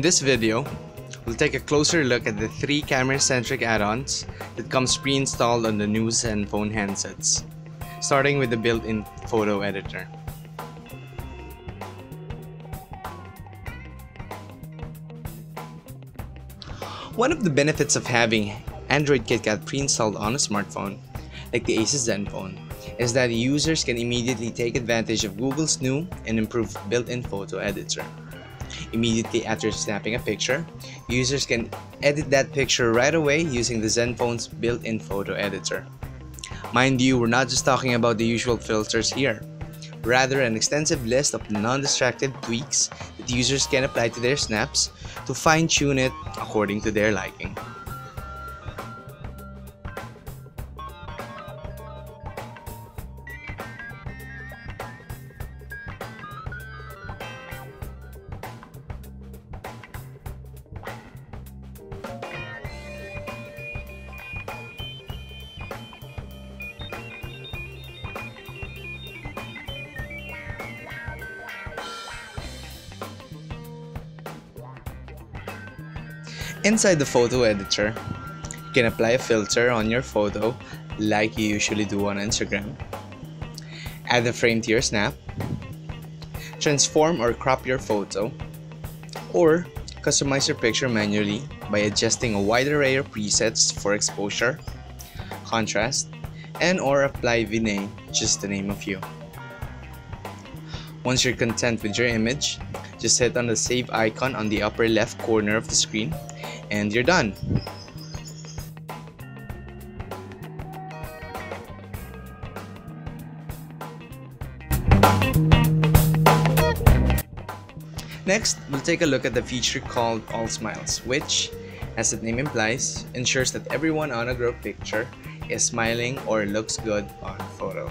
In this video, we'll take a closer look at the three camera-centric add-ons that comes pre-installed on the new Zenfone handsets, starting with the built-in photo editor. One of the benefits of having Android KitKat pre-installed on a smartphone, like the Asus Zenfone, is that users can immediately take advantage of Google's new and improved built-in photo editor. Immediately after snapping a picture, users can edit that picture right away using the Zenfone's built-in photo editor. Mind you, we're not just talking about the usual filters here, rather an extensive list of non-destructive tweaks that users can apply to their snaps to fine-tune it according to their liking. Inside the photo editor, you can apply a filter on your photo like you usually do on Instagram. Add a frame to your snap, transform or crop your photo, or customize your picture manually by adjusting a wide array of presets for exposure, contrast, and or apply Vignette, just to name a few. Once you're content with your image, just hit on the save icon on the upper left corner of the screen and you're done. Next, we'll take a look at the feature called All Smiles, which, as the name implies, ensures that everyone on a group picture is smiling or looks good on photo.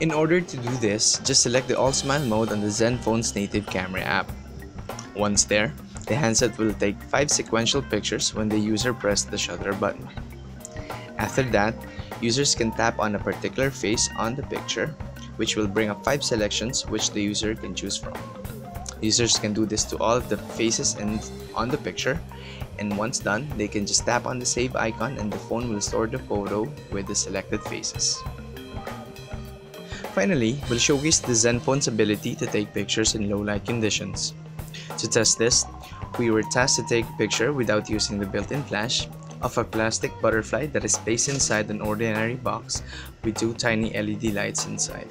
In order to do this, just select the All Smile mode on the Zenfone's native camera app. Once there, the handset will take 5 sequential pictures when the user pressed the shutter button. After that, users can tap on a particular face on the picture, which will bring up 5 selections which the user can choose from. Users can do this to all of the faces in, on the picture, and once done, they can just tap on the save icon and the phone will store the photo with the selected faces. Finally, we'll showcase the Zenfone's ability to take pictures in low light conditions. To test this, we were tasked to take a picture without using the built-in flash of a plastic butterfly that is placed inside an ordinary box with two tiny LED lights inside.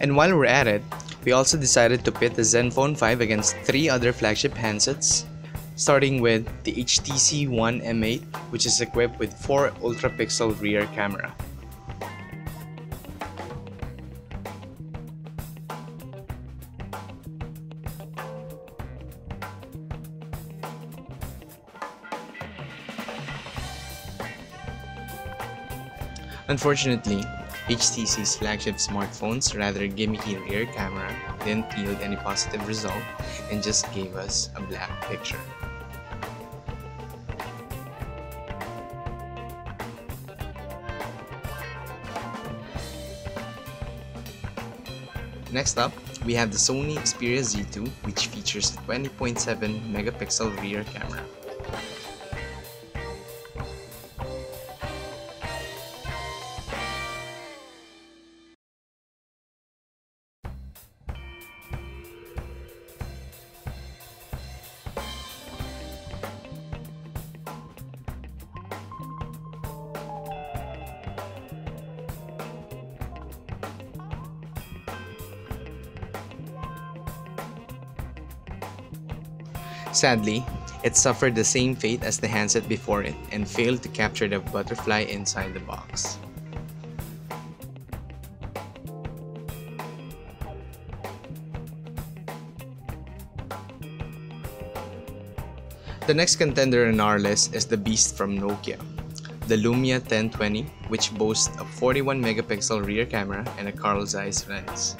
And while we're at it, we also decided to pit the Zenfone 5 against three other flagship handsets, starting with the HTC One M8, which is equipped with 4 ultra-pixel rear camera. Unfortunately, HTC's flagship smartphone's rather gimmicky rear camera didn't yield any positive result and just gave us a black picture. Next up, we have the Sony Xperia Z2 which features a 20.7 megapixel rear camera. Sadly, it suffered the same fate as the handset before it and failed to capture the butterfly inside the box. The next contender in our list is the beast from Nokia, the Lumia 1020, which boasts a 41 megapixel rear camera and a Carl Zeiss lens.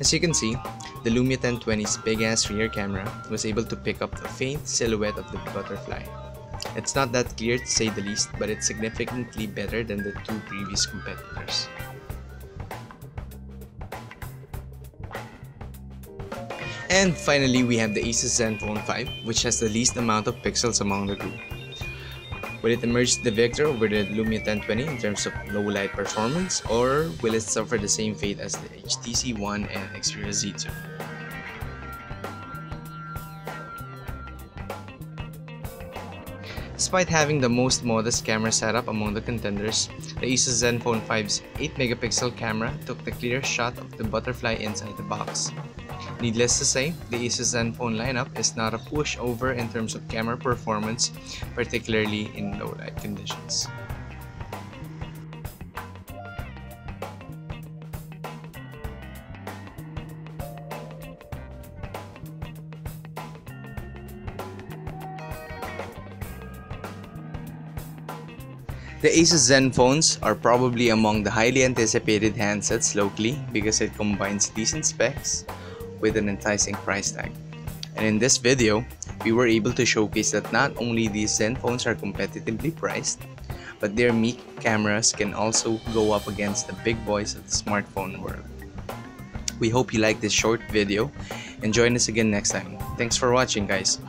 As you can see, the Lumia 1020's big-ass rear camera was able to pick up the faint silhouette of the butterfly. It's not that clear to say the least, but it's significantly better than the two previous competitors. And finally, we have the Asus Zenfone 5, which has the least amount of pixels among the group. Will it emerge the victor over the Lumia 1020 in terms of low light performance, or will it suffer the same fate as the HTC One and Xperia Z2? Despite having the most modest camera setup among the contenders, the Asus Zenfone 5's 8 megapixel camera took the clear shot of the butterfly inside the box. Needless to say, the Asus Zenfone lineup is not a pushover in terms of camera performance, particularly in low light conditions. The Asus Zenfones are probably among the highly anticipated handsets locally because it combines decent specs with an enticing price tag. And in this video, we were able to showcase that not only these Zenfones are competitively priced, but their meek cameras can also go up against the big boys of the smartphone world. We hope you liked this short video and join us again next time. Thanks for watching guys.